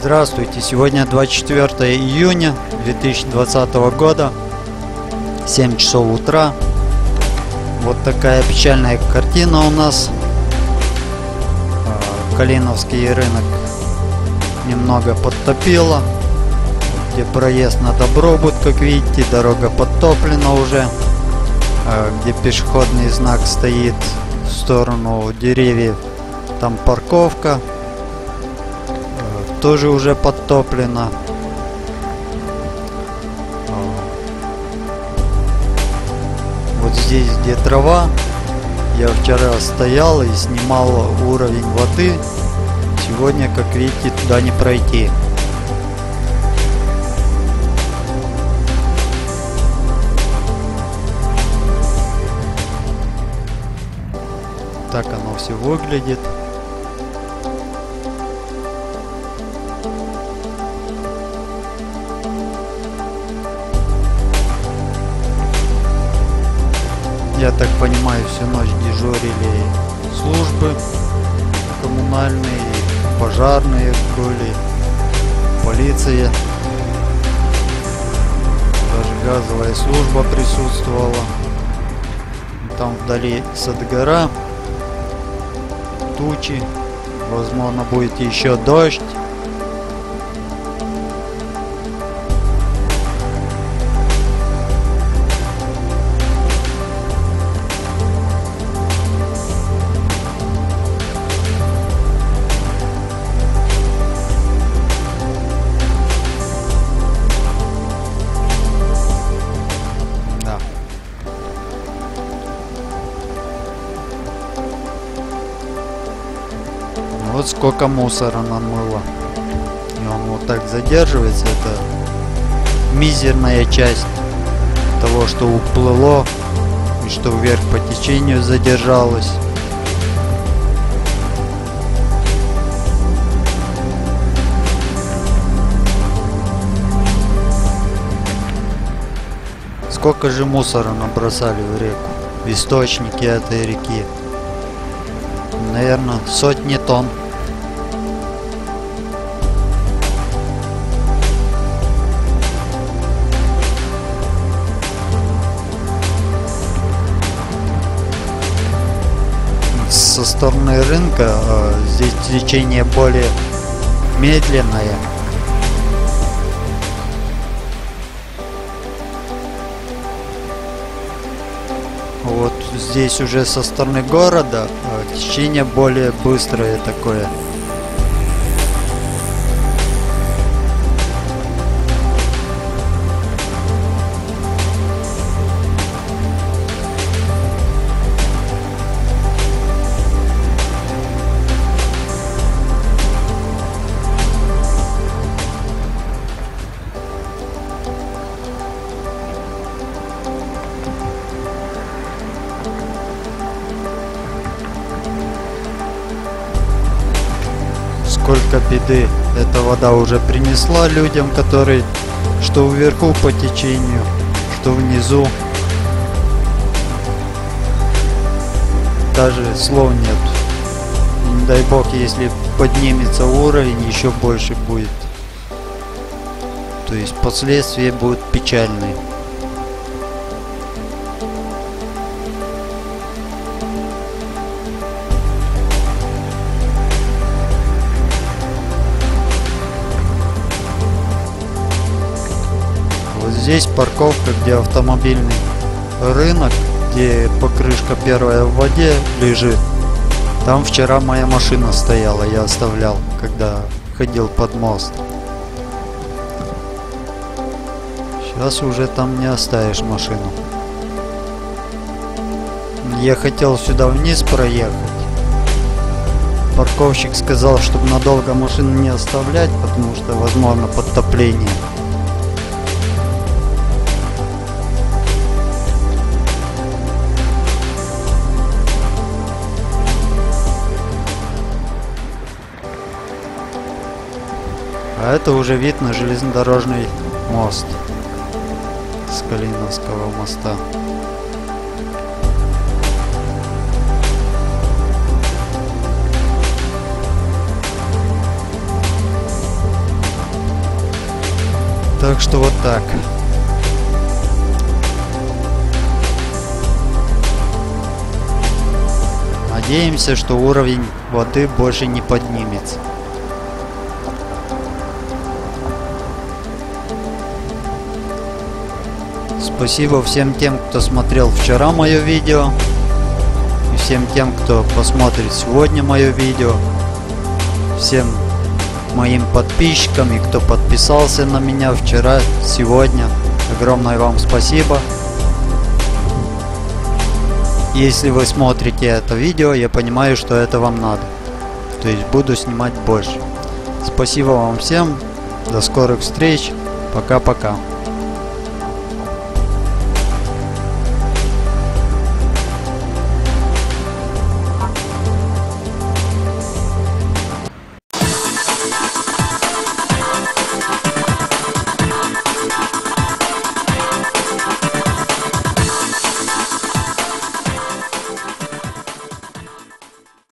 Здравствуйте, сегодня 24 июня 2020 года, 7 часов утра. Вот такая печальная картина у нас. А, Калиновский рынок немного подтопило. Где проезд на Добробут, как видите, дорога подтоплена уже. А, где пешеходный знак стоит в сторону деревьев, там парковка тоже уже подтоплено. Вот здесь, где трава, я вчера стоял и снимал уровень воды. Сегодня, как видите, туда не пройти. Так оно все выглядит. Я так понимаю, всю ночь дежурили службы коммунальные, пожарные были, полиция. Даже газовая служба присутствовала. Там вдали Садгора, тучи, возможно будет еще дождь. Вот сколько мусора намыло. И он вот так задерживается. Это мизерная часть того, что уплыло и что вверх по течению задержалось. Сколько же мусора набросали в реку, в источники этой реки. Наверное, сотни тонн. Со стороны рынка э, здесь течение более медленное. Вот здесь уже со стороны города э, течение более быстрое такое. Сколько беды эта вода уже принесла людям, которые что вверху по течению, что внизу. Даже слов нет. Не дай бог, если поднимется уровень, еще больше будет. То есть последствия будут печальные. Здесь парковка, где автомобильный рынок, где покрышка первая в воде лежит. Там вчера моя машина стояла, я оставлял, когда ходил под мост. Сейчас уже там не оставишь машину. Я хотел сюда вниз проехать. Парковщик сказал, чтобы надолго машину не оставлять, потому что возможно подтопление. Это уже вид на железнодорожный мост с Калиновского моста. Так что вот так. Надеемся, что уровень воды больше не поднимется. Спасибо всем тем, кто смотрел вчера мое видео. И всем тем, кто посмотрит сегодня мое видео. Всем моим подписчикам и кто подписался на меня вчера, сегодня. Огромное вам спасибо. Если вы смотрите это видео, я понимаю, что это вам надо. То есть буду снимать больше. Спасибо вам всем. До скорых встреч. Пока-пока.